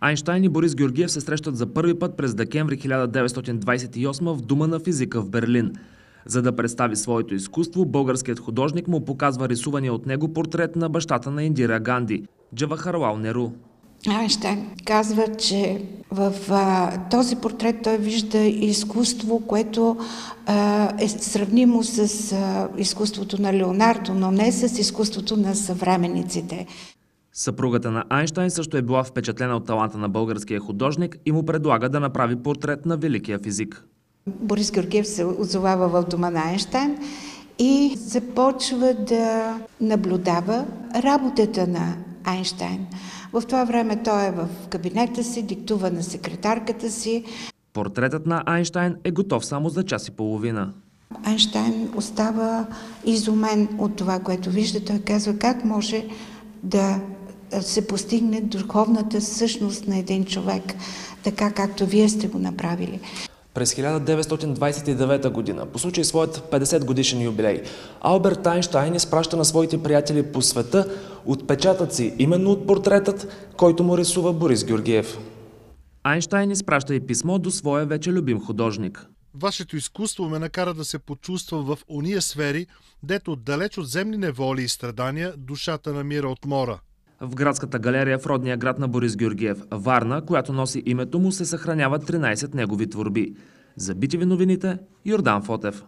Айнштайн и Борис Георгиев се срещат за първи път през декември 1928 в Дума на физика в Берлин. За да представи своето изкуство, българският художник му показва рисувания от него портрет на бащата на Индира Ганди – Джавахарлал Неру. Айнштайн казва, че в а, този портрет той вижда изкуство, което а, е сравнимо с а, изкуството на Леонардо, но не с изкуството на съвременниците. Съпругата на Айнштайн също е била впечатлена от таланта на българския художник и му предлага да направи портрет на великия физик. Борис Георгиев се озовава в дома на Айнштайн и започва да наблюдава работата на Айнштайн. В това време той е в кабинета си, диктува на секретарката си. Портретът на Айнштайн е готов само за час и половина. Айнштайн остава изумен от това, което вижда. Той казва как може да се постигне духовната същност на един човек, така както вие сте го направили. През 1929 година, по случай своят 50 годишен юбилей, Алберт Айнштайн изпраща на своите приятели по света отпечатъци именно от портретът, който му рисува Борис Георгиев. Айнштайн изпраща и писмо до своя вече любим художник. Вашето изкуство ме накара да се почувствам в ония сфери, дето далеч от земни неволи и страдания душата намира от мора. В градската галерия в родния град на Борис Георгиев, Варна, която носи името му, се съхраняват 13 негови творби. За битиви новините, Йордан Фотев.